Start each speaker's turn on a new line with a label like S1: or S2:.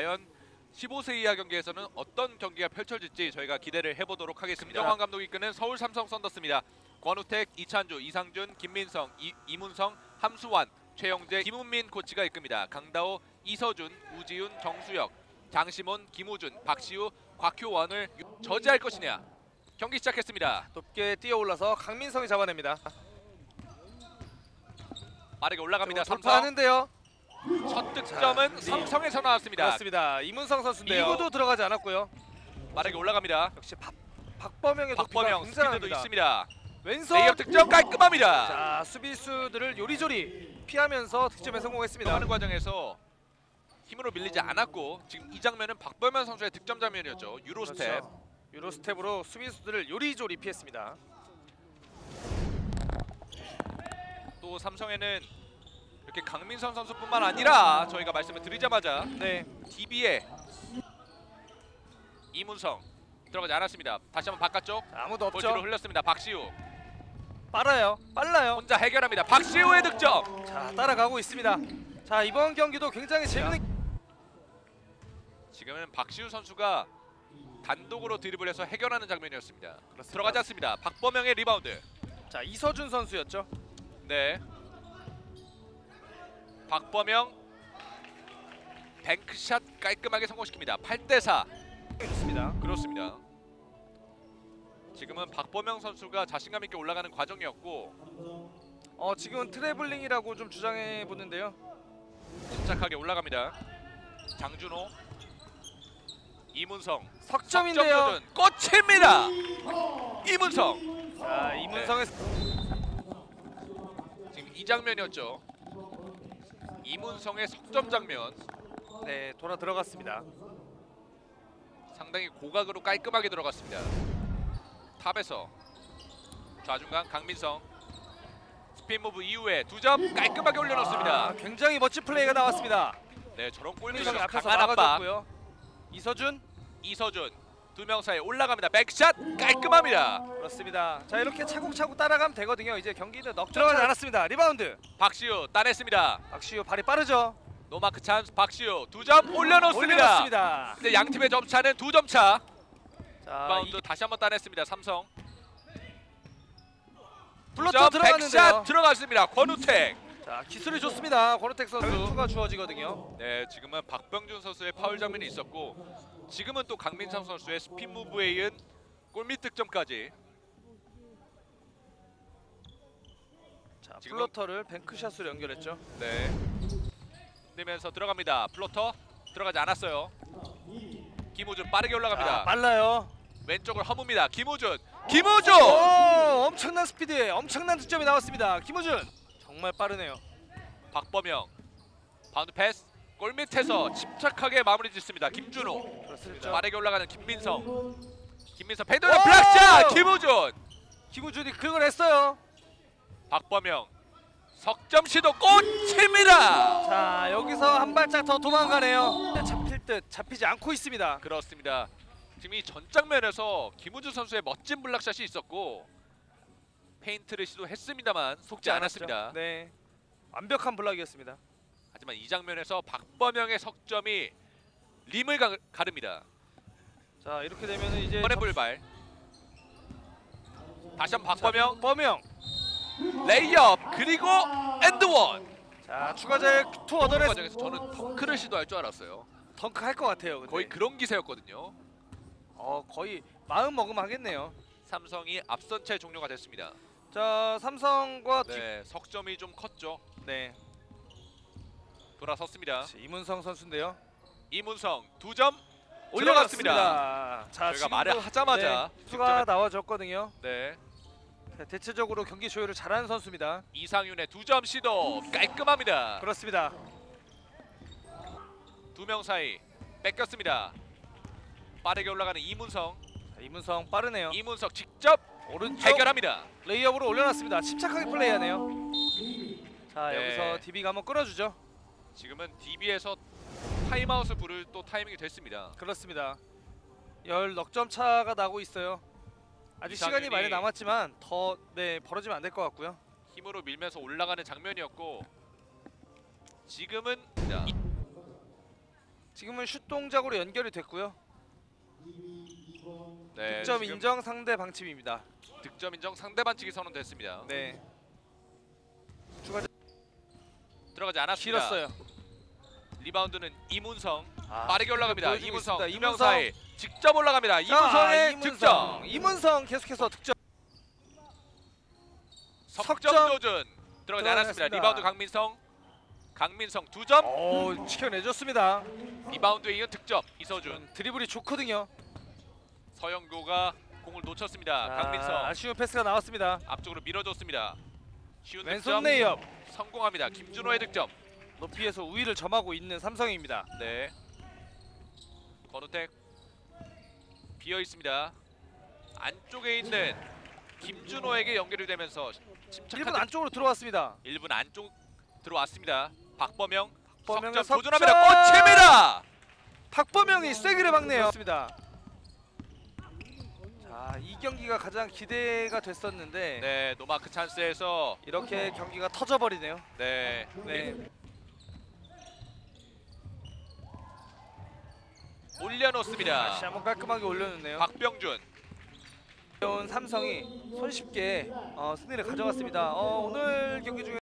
S1: 과연 15세 이하 경기에서는 어떤 경기가 펼쳐질지 저희가 기대를 해보도록 하겠습니다. 정환 감독이 이끄는 서울 삼성 썬더스입니다. 권우택, 이찬주, 이상준, 김민성, 이, 이문성, 함수환, 최영재, 김훈민 코치가 이끕니다. 강다호, 이서준, 우지훈, 정수혁, 장시몬, 김우준, 박시우, 곽효원을 저지할 것이냐 경기 시작했습니다.
S2: 높게 뛰어올라서 강민성이 잡아냅니다.
S1: 빠르게 올라갑니다. 삼성
S2: 돌파하는데요.
S1: 첫 득점은 삼성에서 나왔습니다.
S2: 그렇습니다. 이문성 선수인데요. 이구도 들어가지 않았고요.
S1: 빠르게 올라갑니다.
S2: 역시 박, 박범영의
S1: 박범영 스피드도
S2: 굉장합니다.
S1: 있습니다.
S2: 왼손
S1: 레이업 득점 깔끔합니다.
S2: 자 수비수들을 요리조리 피하면서 득점에 성공했습니다.
S1: 하는 과정에서 힘으로 밀리지 않았고 지금 이 장면은 박범현 선수의 득점 장면이었죠. Euro step.
S2: 그렇죠. Euro step으로 수비수들을 요리조리 피했습니다.
S1: 또 삼성에는 이렇게 강민선 선수뿐만 아니라 저희가 말씀을 드리자마자
S2: 네,
S1: DB에 이문성 들어가지 않았습니다. 다시 한번 바깥쪽
S2: 자, 아무도
S1: 볼트로
S2: 없죠.
S1: 흘렸습니다. 박시우
S2: 빨라요, 빨라요.
S1: 혼자 해결합니다. 박시우의 득점.
S2: 자 따라가고 있습니다. 자 이번 경기도 굉장히 재밌는
S1: 지금은 박시우 선수가 단독으로 드리블해서 해결하는 장면이었습니다. 들어가지 않습니다. 박범영의 리바운드.
S2: 자 이서준 선수였죠.
S1: 네. 박범영 bank shot 깔끔하게 성공시킵니다. 8대 4.
S2: 좋습니다.
S1: 그렇습니다. 지금은 박범영 선수가 자신감 있게 올라가는 과정이었고
S2: 어 지금은 트래블링이라고 좀 주장해 보는데요.
S1: 침착하게 올라갑니다. 장준호, 이문성,
S2: 석점인데요.
S1: 꽂힙니다. 이문성.
S2: 자 이문성의
S1: 지금 이 장면이었죠. 이문성의 석점 장면
S2: 네 돌아 들어갔습니다.
S1: 상당히 고각으로 깔끔하게 들어갔습니다. 탑에서 좌중간 강민성 spin move 이후에 두 점 깔끔하게 올려놓습니다.
S2: 아, 굉장히 멋진 플레이가 나왔습니다.
S1: 네, 저런
S2: 앞에서
S1: 강한 압박.
S2: 이서준
S1: 이서준 두 명 사이 올라갑니다. bank shot 깔끔합니다.
S2: 그렇습니다. 자 이렇게 차곡차곡 따라가면 되거든요. 이제 경기는 넉 들어가지 않았습니다. 리바운드
S1: 박시우 따냈습니다.
S2: 박시우 발이 빠르죠.
S1: 노마크 찬스 박시우 두 점 올려놓습니다.
S2: 올려놨습니다.
S1: 근데 양 팀의 점 차는 두 점 차.
S2: 자
S1: 리바운드
S2: 이,
S1: 다시 한번 따냈습니다. 삼성.
S2: floater 두
S1: 점
S2: 들어갔는데요.
S1: 들어갔습니다. 권우택.
S2: 자 기술이 좋습니다. 권우택 선수 자유투가 주어지거든요.
S1: 네, 지금은 박병준 선수의 파울 장면이 있었고 지금은 또 강민성 선수의 spin move에 이은 골밑 득점까지.
S2: 자 floater를 bank shot으로 연결했죠.
S1: 네. 흔들면서 들어갑니다. floater 들어가지 않았어요. 김우준 빠르게 올라갑니다.
S2: 자, 빨라요.
S1: 왼쪽을 허뭅니다. 김우준. 김우준.
S2: 오 엄청난 스피드에 엄청난 득점이 나왔습니다. 김우준 정말 빠르네요.
S1: 박범영. 바운드 패스. 골밑에서 침착하게 마무리 짓습니다. 김준호.
S2: 그렇습니다.
S1: 빠르게 올라가는 김민성. 김민성 패드의
S2: 오!
S1: block shot. 김우준.
S2: 김우준이 그걸 했어요.
S1: 박범영. 석점 시도 꽂힙니다.
S2: 자 여기서 한 발짝 더 도망가네요. 잡힐 듯 잡히지 않고 있습니다.
S1: 그렇습니다. 지금 이 전 장면에서 김우준 선수의 멋진 block shot이 있었고 페인트를 시도했습니다만 속지 않았습니다.
S2: 네 완벽한 block이었습니다.
S1: 하지만 이 장면에서 박범영의 석점이 림을 가, 가릅니다.
S2: 자 이렇게 되면 이제
S1: 이번에 불발. 다시 한번 박범영
S2: 범영
S1: 레이업 그리고 and one.
S2: 자 추가 자유투 얻어냈
S1: 과정에서 저는 덩크를 시도할 줄 알았어요.
S2: 덩크 할 것 같아요. 근데.
S1: 거의 그런 기세였거든요.
S2: 어 거의 마음 먹으면 하겠네요.
S1: 삼성이 앞선 채 종료가 됐습니다.
S2: 자 삼성과 뒷
S1: 네, 석점이 좀 컸죠.
S2: 네
S1: 돌아섰습니다.
S2: 이문성 선수인데요.
S1: 이문성 두 점. 올려놨습니다.
S2: 자
S1: 저희가 말을 하자마자
S2: 네, 투가 나와줬거든요.
S1: 네
S2: 자, 대체적으로 경기 조율을 잘하는 선수입니다.
S1: 이상윤의 두 점 시도 깔끔합니다.
S2: 그렇습니다.
S1: 두 명 사이 뺏겼습니다. 빠르게 올라가는 이문성.
S2: 자, 이문성 빠르네요.
S1: 이문성 직접
S2: 오른쪽
S1: 해결합니다.
S2: 레이업으로 올려놨습니다. 침착하게 플레이하네요. 자
S1: 네.
S2: 여기서 DB가 한번 끌어주죠.
S1: 지금은 DB에서 타임아웃을 부를 또 타이밍이 됐습니다.
S2: 그렇습니다. 열 넉 점 차가 나고 있어요. 아직 시간이 많이 남았지만 더 네 벌어지면 안 될 것 같고요.
S1: 힘으로 밀면서 올라가는 장면이었고 지금은 자,
S2: 지금은 슛 동작으로 연결이 됐고요.
S1: 네,
S2: 득점 인정 상대 반칙입니다.
S1: 득점 인정 상대 반칙이 선언됐습니다.
S2: 네.
S1: 들어가지 않았습니다.
S2: 길었어요.
S1: 리바운드는 이문성
S2: 아,
S1: 빠르게 올라갑니다. 이문성. 사이 직접 올라갑니다.
S2: 자,
S1: 이문성의
S2: 이문성.
S1: 득점.
S2: 이문성 계속해서 득점.
S1: 석점. 조준 들어가지 않았습니다. 리바운드 강민성. 강민성 두 점.
S2: 오, 지켜내줬습니다.
S1: 리바운드에 이은 득점. 이서준.
S2: 드리블이 좋거든요.
S1: 서영교가 공을 놓쳤습니다.
S2: 자,
S1: 강민성
S2: 아쉬운 패스가 나왔습니다.
S1: 앞쪽으로 밀어줬습니다. 쉬운
S2: 왼손
S1: 득점
S2: 레이업.
S1: 성공합니다. 김준호의 득점.
S2: 높이에서 우위를 점하고 있는 삼성입니다.
S1: 네. 권우택 비어 있습니다. 안쪽에 있는 김준호에게 연결이 되면서 침착한
S2: 1분 안쪽으로 들어왔습니다.
S1: 1분 안쪽 들어왔습니다. 박범영
S2: 석점!
S1: 도전합니다. 꽂힙니다.
S2: 박범영이 세기를 막네요. 그렇습니다. 자, 이 경기가 가장 기대가 됐었는데
S1: 네, 노마크 찬스에서
S2: 이렇게 경기가 터져버리네요.
S1: 네,
S2: 네.
S1: 올려놓습니다.
S2: 다시 한번 깔끔하게 올려놓네요.
S1: 박병준
S2: 온 삼성이 손쉽게 어, 승리를 가져갔습니다. 어, 오늘 경기 중에